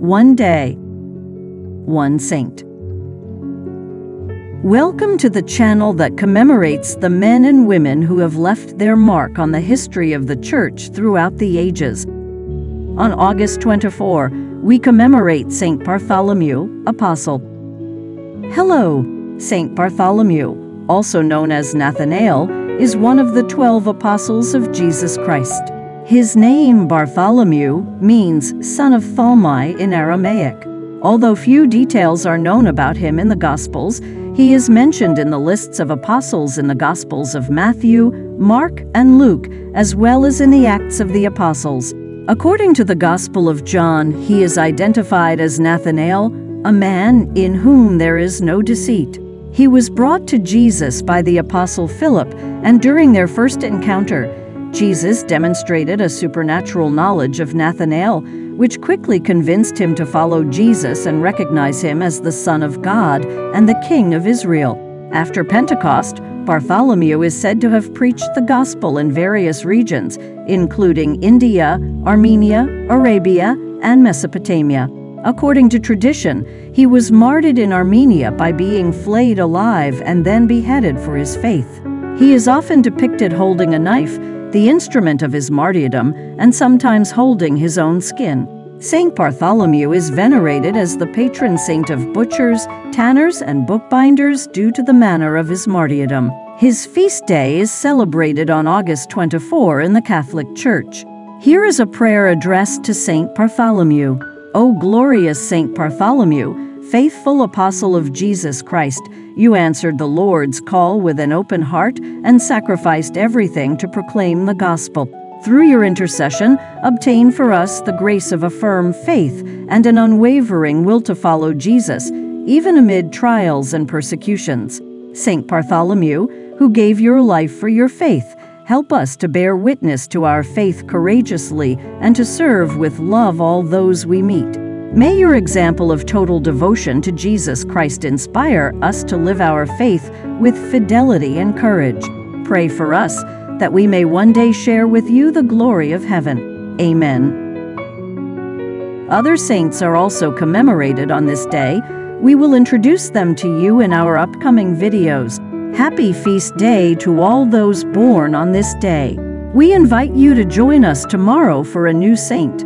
One day, one saint. Welcome to the channel that commemorates the men and women who have left their mark on the history of the Church throughout the ages. On August 24, we commemorate St. Bartholomew, Apostle. Hello, St. Bartholomew, also known as Nathanael, is one of the twelve apostles of Jesus Christ. His name, Bartholomew, means son of Thalmai in Aramaic. Although few details are known about him in the Gospels, he is mentioned in the lists of apostles in the Gospels of Matthew, Mark, and Luke, as well as in the Acts of the Apostles. According to the Gospel of John, he is identified as Nathanael, a man in whom there is no deceit. He was brought to Jesus by the Apostle Philip, and during their first encounter, Jesus demonstrated a supernatural knowledge of Nathanael, which quickly convinced him to follow Jesus and recognize him as the Son of God and the King of Israel. After Pentecost, Bartholomew is said to have preached the gospel in various regions, including India, Armenia, Arabia, and Mesopotamia. According to tradition, he was martyred in Armenia by being flayed alive and then beheaded for his faith. He is often depicted holding a knife the instrument of his martyrdom, and sometimes holding his own skin. Saint Bartholomew is venerated as the patron saint of butchers, tanners, and bookbinders due to the manner of his martyrdom. His feast day is celebrated on August 24 in the Catholic Church. Here is a prayer addressed to Saint Bartholomew. O glorious Saint Bartholomew, faithful apostle of Jesus Christ, you answered the Lord's call with an open heart and sacrificed everything to proclaim the gospel. Through your intercession, obtain for us the grace of a firm faith and an unwavering will to follow Jesus, even amid trials and persecutions. Saint Bartholomew, who gave your life for your faith, help us to bear witness to our faith courageously and to serve with love all those we meet. May your example of total devotion to Jesus Christ inspire us to live our faith with fidelity and courage. Pray for us that we may one day share with you the glory of heaven. Amen. Other saints are also commemorated on this day. We will introduce them to you in our upcoming videos. Happy feast day to all those born on this day. We invite you to join us tomorrow for a new saint.